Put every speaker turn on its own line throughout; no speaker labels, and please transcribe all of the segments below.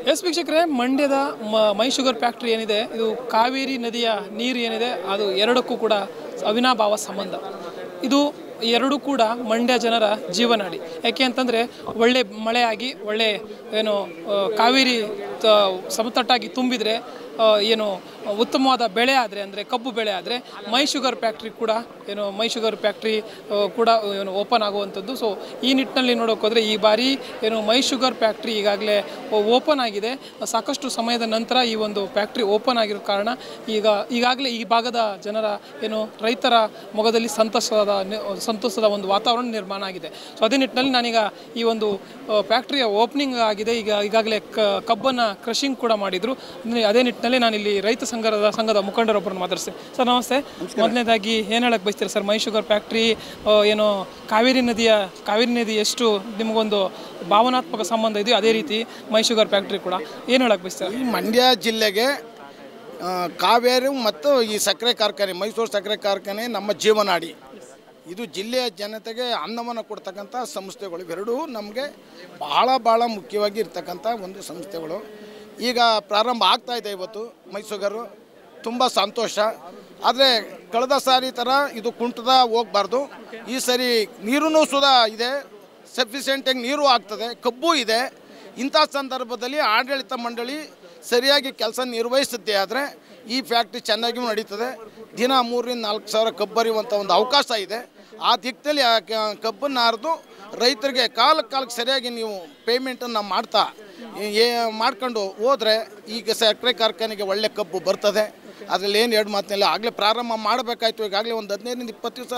S ವೀಕ್ಷಕರೇ, ಮಂಡ್ಯದ ಮ ಶುಗರ್ ಫ್ಯಾಕ್ಟ್ರಿ ಏನಿದೆ, ಇದು ಕಾವೇರಿ ನದಿಯ ನೀರು ಏನಿದೆ, ಅದು ಎರಡಕ್ಕೂ ಕೂಡ ಅವಿನಾಭಾವ ಸಂಬಂಧ. ಇದು ಎರಡೂ ಕೂಡ ಮಂಡ್ಯ ಜನರ ಜೀವನಾಡಿ. ಯಾಕೆ ಅಂತಂದರೆ ಒಳ್ಳೆ ಮಳೆಯಾಗಿ ಒಳ್ಳೆ ಏನು ಕಾವೇರಿ ಸಮತಟ್ಟಾಗಿ ತುಂಬಿದರೆ ಏನು, ಉತ್ತಮವಾದ ಬೆಳೆ ಆದರೆ ಅಂದರೆ ಕಬ್ಬು ಬೆಳೆ ಆದರೆ ಮೈ ಶುಗರ್ ಫ್ಯಾಕ್ಟ್ರಿ ಕೂಡ ಏನು, ಮೈ ಶುಗರ್ ಫ್ಯಾಕ್ಟ್ರಿ ಕೂಡ ಏನು ಓಪನ್ ಆಗುವಂಥದ್ದು. ಸೊ ಈ ನಿಟ್ಟಿನಲ್ಲಿ ನೋಡೋಕ್ಕೋದ್ರೆ ಈ ಬಾರಿ ಏನು ಮೈ ಶುಗರ್ ಫ್ಯಾಕ್ಟ್ರಿ ಈಗಾಗಲೇ ಓಪನ್ ಆಗಿದೆ. ಸಾಕಷ್ಟು ಸಮಯದ ನಂತರ ಈ ಒಂದು ಫ್ಯಾಕ್ಟ್ರಿ ಓಪನ್ ಆಗಿರೋ ಕಾರಣ ಈಗ, ಈಗಾಗಲೇ ಈ ಭಾಗದ ಜನರ ಏನು ರೈತರ ಮೊಗದಲ್ಲಿ ಸಂತಸದ ಸಂತೋಷದ ಒಂದು ವಾತಾವರಣ ನಿರ್ಮಾಣ ಆಗಿದೆ. ಸೊ ಅದೇ ನಿಟ್ಟಿನಲ್ಲಿ ನಾನೀಗ ಈ ಒಂದು ಫ್ಯಾಕ್ಟ್ರಿಯ ಓಪನಿಂಗ್ ಆಗಿದೆ. ಈಗ ಈಗಾಗಲೇ ಕ ಕಬ್ಬನ್ನು ಕ್ರಷಿಂಗ್ ಕೂಡ ಮಾಡಿದರು. ಅದೇ ನಿಟ್ಟಿನಲ್ಲಿ ನಾನು ಇಲ್ಲಿ ರೈತ ಸಂಘದ ಸಂಘದ ಮುಖಂಡರೊಬ್ಬರನ್ನು ಮಾತಾಡ್ತೇನೆ ಸರ್ ನಮಸ್ತೆ. ಮೊದಲನೇದಾಗಿ ಏನು ಹೇಳಕ್ಕೆ ಬಯಸ್ತೀರಾ ಸರ್? ಮೈ ಶುಗರ್ ಫ್ಯಾಕ್ಟ್ರಿ ಏನು ಕಾವೇರಿ ನದಿಯ ಕಾವೇರಿ ನದಿ ಎಷ್ಟು ನಿಮಗೊಂದು ಭಾವನಾತ್ಮಕ ಸಂಬಂಧ ಇದೆಯೋ ಅದೇ ರೀತಿ ಮೈ ಶುಗರ್ ಫ್ಯಾಕ್ಟ್ರಿ ಕೂಡ. ಏನು ಹೇಳಕ್ಕೆ ಬಯಸ್ತೀರ?
ಈ ಮಂಡ್ಯ ಜಿಲ್ಲೆಗೆ ಕಾವೇರಿ ಮತ್ತು ಈ ಸಕ್ಕರೆ ಕಾರ್ಖಾನೆ ಮೈಸೂರು ಸಕ್ಕರೆ ಕಾರ್ಖಾನೆ ನಮ್ಮ ಜೀವನಾಡಿ. ಇದು ಜಿಲ್ಲೆಯ ಜನತೆಗೆ ಅನ್ನವನ್ನು ಕೊಡ್ತಕ್ಕಂಥ ಸಂಸ್ಥೆಗಳು. ಇವೆರಡೂ ನಮಗೆ ಭಾಳ ಭಾಳ ಮುಖ್ಯವಾಗಿ ಇರ್ತಕ್ಕಂಥ ಒಂದು ಸಂಸ್ಥೆಗಳು. ಈಗ ಪ್ರಾರಂಭ ಆಗ್ತಾ ಇದೆ ಇವತ್ತು ಮೈಸೂಗರು ತುಂಬ ಸಂತೋಷ. ಆದರೆ ಕಳೆದ ಸಾರಿ ಥರ ಇದು ಕುಂಟದ ಹೋಗಬಾರ್ದು. ಈ ಸರಿ ನೀರೂ ಸುದಾ ಇದೆ. ಸಫಿಷಿಯೆಂಟಾಗಿ ನೀರು ಆಗ್ತದೆ. ಕಬ್ಬು ಇದೆ. ಇಂಥ ಸಂದರ್ಭದಲ್ಲಿ ಆಡಳಿತ ಮಂಡಳಿ ಸರಿಯಾಗಿ ಕೆಲಸ ನಿರ್ವಹಿಸುತ್ತೆ ಆದರೆ ಈ ಫ್ಯಾಕ್ಟ್ರಿ ಚೆನ್ನಾಗಿಯೂ ನಡೀತದೆ. ದಿನ ಮೂರರಿಂದ ನಾಲ್ಕು ಸಾವಿರ ಕಬ್ಬರಿಯುವಂಥ ಬರೆಯುವಂಥ ಒಂದು ಅವಕಾಶ ಇದೆ. ಆ ದಿಕ್ಕದಲ್ಲಿ ಆ ಕಬ್ಬನ್ನು ಹರಿದು ರೈತರಿಗೆ ಕಾಲಕ್ಕೆ ಕಾಲಕ್ಕೆ ಸರಿಯಾಗಿ ನೀವು ಪೇಮೆಂಟನ್ನು ಮಾಡ್ತಾ ಏ ಮಾಡ್ಕೊಂಡು ಹೋದರೆ ಈಗ ಸಕ್ಕರೆ ಕಾರ್ಖಾನೆಗೆ ಒಳ್ಳೆ ಕಬ್ಬು ಬರ್ತದೆ. ಅದರಲ್ಲಿ ಏನು ಎರಡು ಮಾತಿಲ್ಲ, ಆಗಲೇ ಪ್ರಾರಂಭ ಮಾಡಬೇಕಾಯ್ತು. ಈಗಾಗಲೇ ಒಂದು ಹದಿನೈದರಿಂದ ಇಪ್ಪತ್ತು ದಿವಸ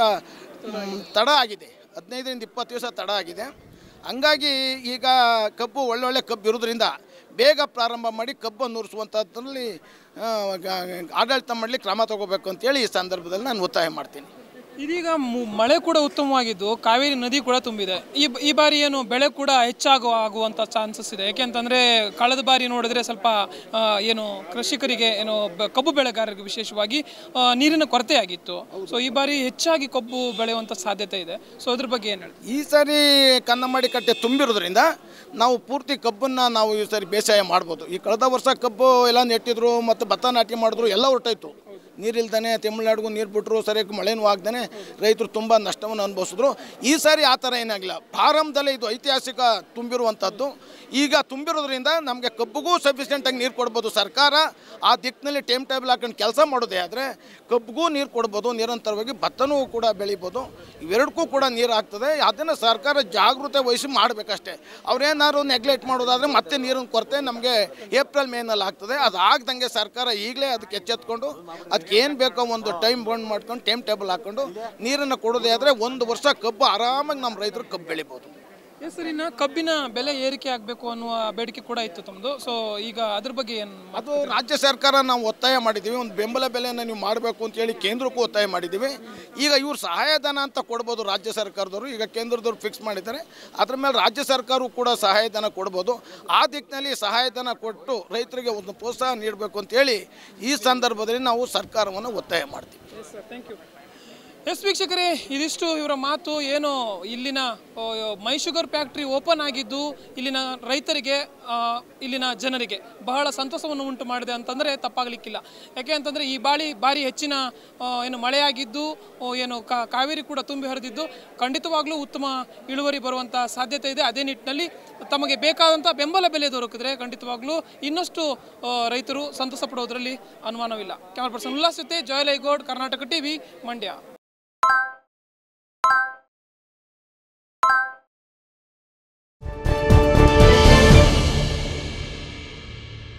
ತಡ ಆಗಿದೆ. ಹದಿನೈದರಿಂದ ಇಪ್ಪತ್ತು ದಿವಸ ತಡ ಆಗಿದೆ. ಹಂಗಾಗಿ ಈಗ ಕಬ್ಬು ಒಳ್ಳೊಳ್ಳೆ ಕಬ್ಬು ಇರೋದ್ರಿಂದ ಬೇಗ ಪ್ರಾರಂಭ ಮಾಡಿ ಕಬ್ಬನ್ನು ನುರಿಸುವಂಥದ್ರಲ್ಲಿ ಆಡಳಿತ ಮಾಡಲಿಕ್ಕೆ ಕ್ರಮ ತಗೋಬೇಕು ಅಂತೇಳಿ ಈ ಸಂದರ್ಭದಲ್ಲಿ ನಾನು ಒತ್ತಾಯ ಮಾಡ್ತೀನಿ.
ಇದೀಗ ಮಳೆ ಕೂಡ ಉತ್ತಮವಾಗಿದ್ದು, ಕಾವೇರಿ ನದಿ ಕೂಡ ತುಂಬಿದೆ. ಈ ಬಾರಿ ಏನು ಬೆಳೆ ಕೂಡ ಹೆಚ್ಚಾಗುವ ಆಗುವಂಥ ಚಾನ್ಸಸ್ ಇದೆ. ಯಾಕೆಂತಂದರೆ ಕಳೆದ ಬಾರಿ ನೋಡಿದ್ರೆ ಸ್ವಲ್ಪ ಏನು ಕೃಷಿಕರಿಗೆ ಏನು ಕಬ್ಬು ಬೆಳೆಗಾರರಿಗೆ ವಿಶೇಷವಾಗಿ ನೀರಿನ ಕೊರತೆ ಆಗಿತ್ತು ಸೊ ಈ ಬಾರಿ ಹೆಚ್ಚಾಗಿ ಕಬ್ಬು ಬೆಳೆಯುವಂಥ ಸಾಧ್ಯತೆ ಇದೆ. ಸೊ ಅದ್ರ ಬಗ್ಗೆ ಏನು ಹೇಳಿ
ಈ ಸಾರಿ ಕನ್ನಂಬಾಡಿ ಕಟ್ಟೆ ತುಂಬಿರೋದ್ರಿಂದ ನಾವು ಪೂರ್ತಿ ಕಬ್ಬನ್ನು ನಾವು ಈ ಸಾರಿ ಬೇಸಾಯ ಮಾಡ್ಬೋದು. ಈ ಕಳೆದ ವರ್ಷ ಕಬ್ಬು ಎಲ್ಲ ನೆಟ್ಟಿದ್ರು, ಮತ್ತು ಭತ್ತ ನಾಟಿ ಮಾಡಿದ್ರು, ಎಲ್ಲ ಹೊರಟಾಯ್ತು. ನೀರಿಲ್ದಾನೆ, ತಮಿಳ್ನಾಡಿಗೂ ನೀರು ಬಿಟ್ಟರು ಸರಿಯಾಗಿ ಮಳೆನೂ ಆಗ್ದಾನೆ ರೈತರು ತುಂಬ ನಷ್ಟವನ್ನು ಅನುಭವಿಸಿದ್ರು. ಈ ಸಾರಿ ಆ ಥರ ಏನಾಗಿಲ್ಲ ಪ್ರಾರಂಭದಲ್ಲೇ ಇದು ಐತಿಹಾಸಿಕ ತುಂಬಿರುವಂಥದ್ದು ಈಗ ತುಂಬಿರೋದ್ರಿಂದ ನಮಗೆ ಕಬ್ಬಿಗೂ ಸಫಿಷಿಯೆಂಟಾಗಿ ನೀರು ಕೊಡ್ಬೋದು ಸರ್ಕಾರ. ಆ ದಿಕ್ಕಿನಲ್ಲಿ ಟೈಮ್ ಟೇಬಲ್ ಹಾಕೊಂಡು ಕೆಲಸ ಮಾಡೋದೇ ಆದರೆ ಕಬ್ಬಿಗೂ ನೀರು ಕೊಡ್ಬೋದು, ನಿರಂತರವಾಗಿ ಭತ್ತನೂ ಕೂಡ ಬೆಳಿಬೋದು. ಇವೆರಡಕ್ಕೂ ಕೂಡ ನೀರು ಆಗ್ತದೆ. ಅದನ್ನು ಸರ್ಕಾರ ಜಾಗೃತೆ ವಹಿಸಿ ಮಾಡಬೇಕಷ್ಟೇ. ಅವರೇನಾದ್ರು ನೆಗ್ಲೆಕ್ಟ್ ಮಾಡೋದಾದರೆ ಮತ್ತೆ ನೀರಿನ ಕೊರತೆ ನಮಗೆ ಏಪ್ರಿಲ್, ಮೇನಲ್ಲಿ ಆಗ್ತದೆ. ಅದು ಆಗ್ದಂಗೆ ಸರ್ಕಾರ ಈಗಲೇ ಅದಕ್ಕೆ ಎಚ್ಚೆತ್ಕೊಂಡು ಅದಕ್ಕೆ ಏನು ಬೇಕೋ ಒಂದು ಟೈಮ್ ಬಂಡ್ ಮಾಡ್ಕೊಂಡು ಟೈಮ್ ಟೇಬಲ್ ಹಾಕ್ಕೊಂಡು ನೀರನ್ನು ಕೊಡೋದೇ ಆದರೆ ಒಂದು ವರ್ಷ ಕಬ್ಬು ಆರಾಮಾಗಿ ನಮ್ಮ ರೈತರು ಕಬ್ಬು ಬೆಳಿಬೋದು.
ಹೆಸರಿನ ಕಬ್ಬಿನ ಬೆಲೆ ಏರಿಕೆ ಆಗಬೇಕು ಅನ್ನುವ ಬೇಡಿಕೆ ಕೂಡ ಇತ್ತು ತಮ್ಮದು ಸೊ ಈಗ ಅದ್ರ ಬಗ್ಗೆ ಏನು
ಅದು ರಾಜ್ಯ ಸರ್ಕಾರ ನಾವು ಒತ್ತಾಯ ಮಾಡಿದ್ದೀವಿ. ಒಂದು ಬೆಂಬಲ ಬೆಲೆಯನ್ನು ನೀವು ಮಾಡಬೇಕು ಅಂತೇಳಿ ಕೇಂದ್ರಕ್ಕೂ ಒತ್ತಾಯ ಮಾಡಿದ್ದೀವಿ. ಈಗ ಇವ್ರು ಸಹಾಯಧನ ಅಂತ ಕೊಡ್ಬೋದು ರಾಜ್ಯ ಸರ್ಕಾರದವರು. ಈಗ ಕೇಂದ್ರದವ್ರು ಫಿಕ್ಸ್ ಮಾಡಿದ್ದಾರೆ. ಅದ್ರ ಮೇಲೆ ರಾಜ್ಯ ಸರ್ಕಾರವು ಕೂಡ ಸಹಾಯಧನ ಕೊಡ್ಬೋದು. ಆ ದಿಕ್ಕಿನಲ್ಲಿ ಸಹಾಯಧನ ಕೊಟ್ಟು ರೈತರಿಗೆ ಒಂದು ಪ್ರೋತ್ಸಾಹ ನೀಡಬೇಕು ಅಂತೇಳಿ ಈ ಸಂದರ್ಭದಲ್ಲಿ ನಾವು ಸರ್ಕಾರವನ್ನು ಒತ್ತಾಯ ಮಾಡ್ತೀವಿ.
ಥ್ಯಾಂಕ್ ಯು ಎಸ್ ವೀಕ್ಷಕರೇ, ಇದಿಷ್ಟು ಇವರ ಮಾತು, ಏನು ಇಲ್ಲಿನ ಮೈ ಶುಗರ್ ಫ್ಯಾಕ್ಟ್ರಿ ಓಪನ್ ಆಗಿದ್ದು, ಇಲ್ಲಿನ ರೈತರಿಗೆ ಇಲ್ಲಿನ ಜನರಿಗೆ ಬಹಳ ಸಂತಸವನ್ನು ಉಂಟು ಮಾಡಿದೆ ಅಂತಂದರೆ ತಪ್ಪಾಗಲಿಕ್ಕಿಲ್ಲ. ಯಾಕೆ ಅಂತಂದರೆ, ಈ ಬಾಳಿ ಭಾರಿ ಹೆಚ್ಚಿನ ಏನು ಮಳೆಯಾಗಿದ್ದು ಏನು ಕಾವೇರಿ ಕೂಡ ತುಂಬಿ ಹರಿದಿದ್ದು, ಖಂಡಿತವಾಗ್ಲೂ ಉತ್ತಮ ಇಳುವರಿ ಬರುವಂಥ ಸಾಧ್ಯತೆ ಇದೆ. ಅದೇ ನಿಟ್ಟಿನಲ್ಲಿ ತಮಗೆ ಬೇಕಾದಂಥ ಬೆಂಬಲ ಬೆಲೆ ದೊರಕಿದ್ರೆ ಖಂಡಿತವಾಗ್ಲೂ ಇನ್ನಷ್ಟು ರೈತರು ಸಂತಸ ಪಡೋದ್ರಲ್ಲಿ ಅನುಮಾನವಿಲ್ಲ. ಕ್ಯಾಮರಾ ಪರ್ಸನ್ ಉಲ್ಲಾಸ್ ಜೊತೆ, ಜಯಲೈಗೌಡ್, ಕರ್ನಾಟಕ ಟಿವಿ, ಮಂಡ್ಯ.